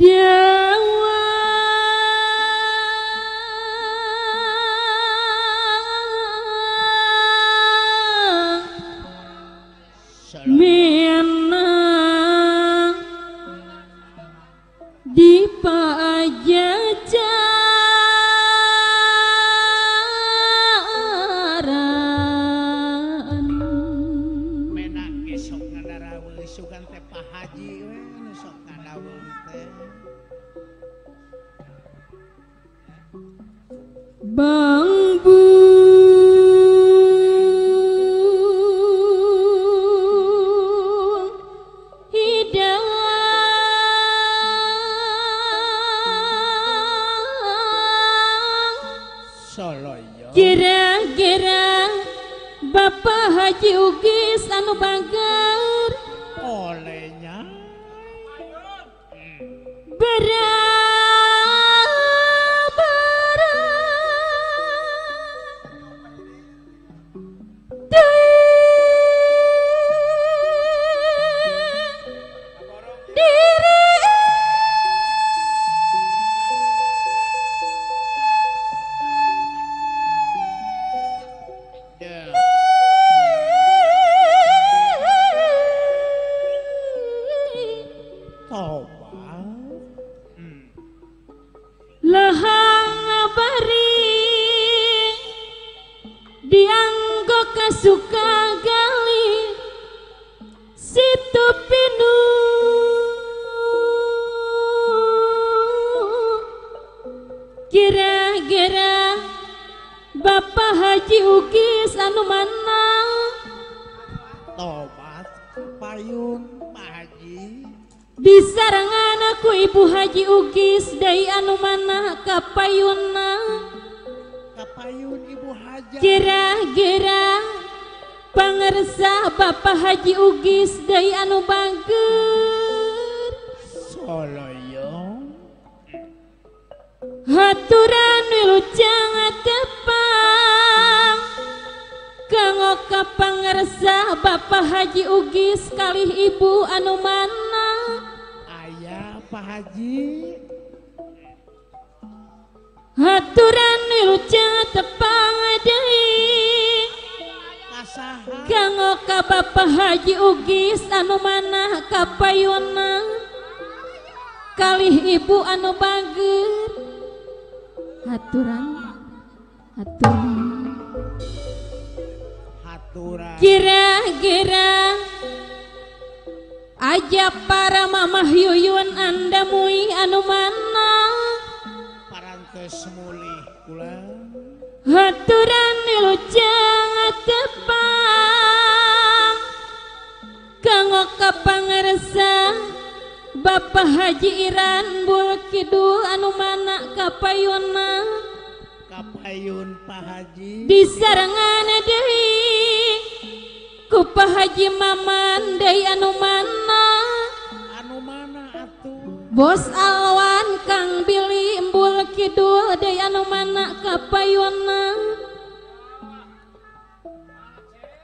Yeah. Berat. Ki Ukis anu mana? Tobat payun Haji. Disarengan aku Ibu Haji Ukis Day anu mana? Kapayuna kapayun Ibu Haji. Gerah-gerah pangersa Bapak Haji Ugis Day anu bangker Soloyo. Haturan wilujang atep Kangoka pangersa Bapak Haji Ugis kali Ibu anu mana? Ayah Pak Haji. Haturan niluca tepang deui Kangoka Bapak Haji Ugis anu mana? Kapayuna. Kali Ibu anu bageur Haturan Haturan kira-kira aja para mamah yuyun anda mui anu mana? Parantes mulih kula. Haturan lujang tepang kango kapangarsa Bapak Haji Iran Bul Kidul anu mana kapayuna? Ayun disarangan deui ku Pak Haji Maman deui anu mana? Anu mana atuh? Bos alwan Kang Billy Embul Kidul deui anu mana Kapayuna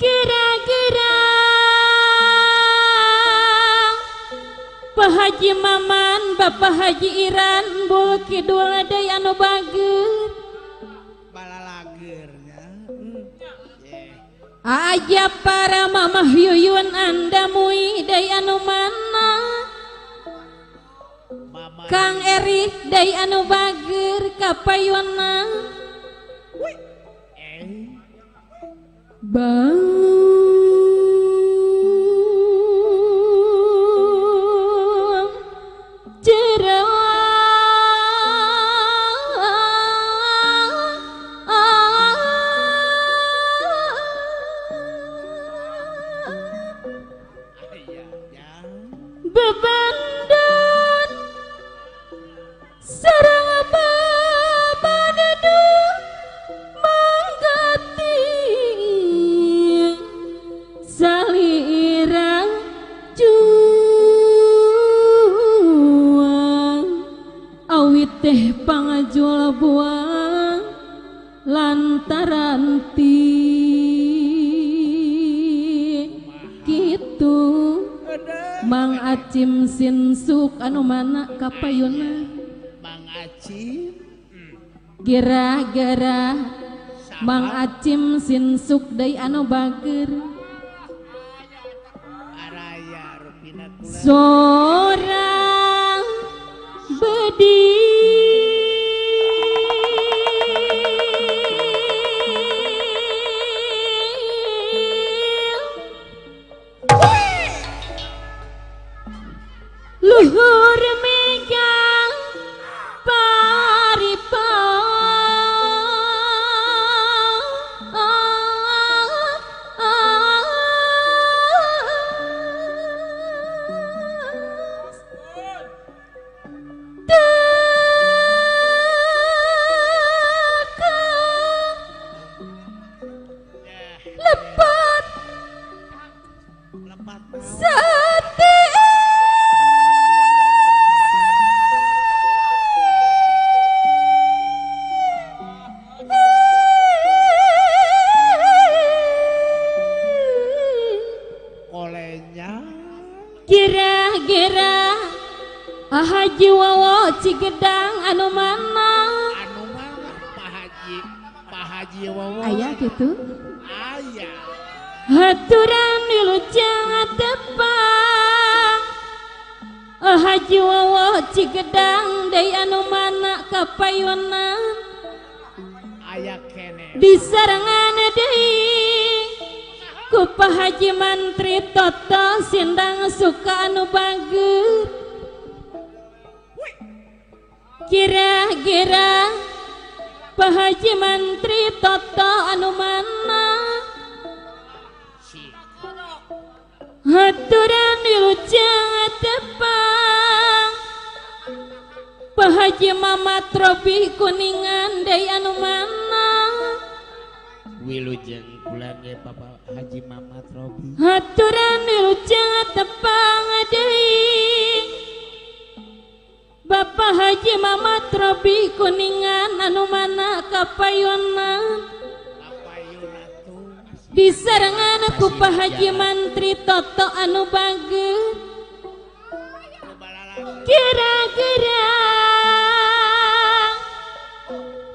kira-kira Pahaji Maman Bapak Haji Iran Embul Kidul deui anu bagus. aja para mamah yuyun anda mui day anu mana? Mama Kang Eri day anu bagir eh. Bang Acimsin suk anu mana kapayuna mang Acim? Gira-gara mang Acim sin suk deui anu bageur Sorang bedi kira-kira Haji Wawo Cigedang anu mana? Anu mana? Pak Haji Pak Haji Wawo ayah gitu. Ayah haturan di lujang tepang Haji Wawo Cigedang dari anu mana kapayunan. Ayah kene. Di sarangan deui ku Pak Haji Mantri Toto sindang suka anu bager kira-kira Pak Haji Mantri Toto anu mana haturan dilujang tepang. Pak Haji Mamat Robi Kuningan Day anu mana Wilujeng kula ge Bapak Haji Mamat Robi. Haturan wilujeng tepang deui. Bapak Haji Mamat Robi kuningan anu mana kapayunan. Di sarangan ku Pak Haji Mantri Toto anu bagus. Kira-kira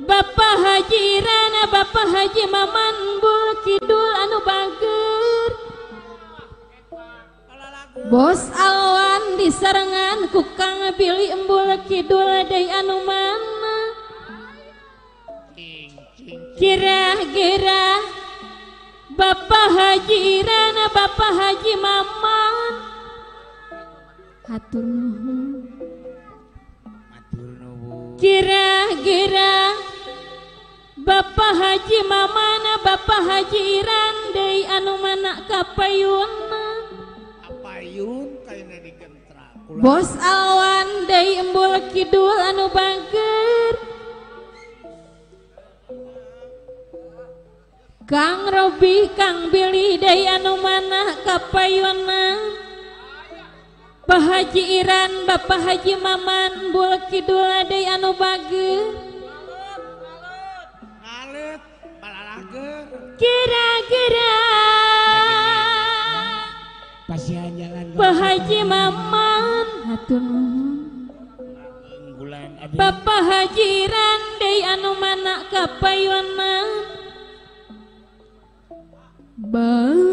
Bapak Haji Irana Bapak Haji Maman Bul Kidul anu Bagger Bos Alwan diserengan ku Kang Billy Embul Kidul deui anu mana Kira-kira Bapak Haji Irana Bapak Haji Maman. Hatur nuhun. Kira-kira Bapak Haji Mamana Bapak Haji Iran Dei anu mana kapayunan Apayun kayaknya digentra. Bos awan Dei embul kidul anu bangker Kang Robi Kang Billy Dei anu mana kapayuna Pak Haji Iran Bapak Haji Maman Bul Kidul Dei anu bagus kira-kira. Pasihan jalan Haji Maman hatun bulan Bapak Haji Randai anu mana kapayuanan Bang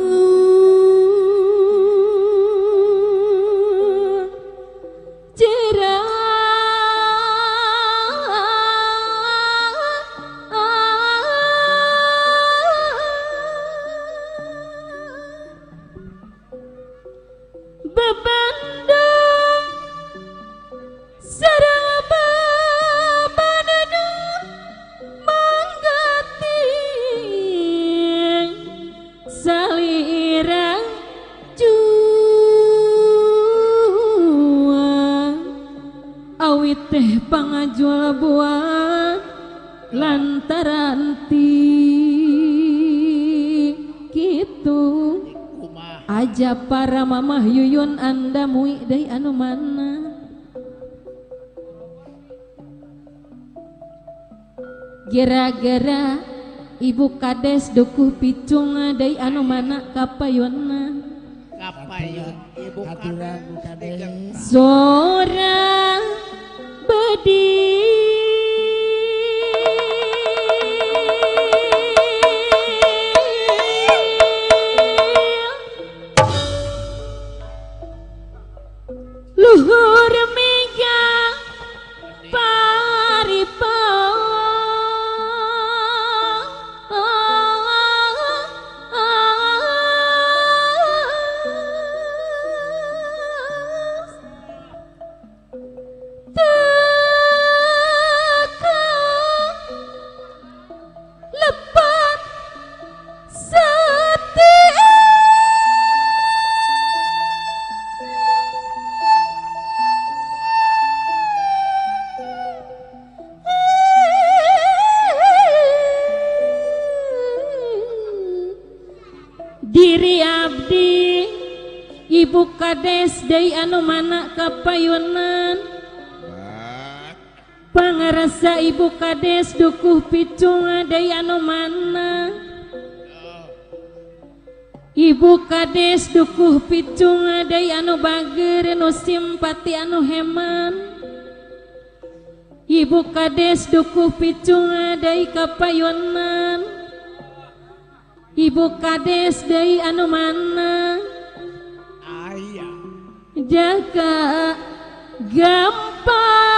bebandang sarang bebanana menggati salirang jua awit teh pangajual buah lantaran ti gitu aja para mamah yuyun anda mui day anu mana? Gara-gara ibu kades dukuh picung day anu mana? Kapayuna kapayun ibu Kades. Sora bedi Kades Day anu mana kapayunan. Pangarasa Ibu Kades dukuh picunga Day anu mana. Ibu Kades dukuh picunga Day anu bager anu simpati anu heman. Ibu Kades dukuh picunga Day kapayunan. Ibu Kades Day anu mana. jaka gampang.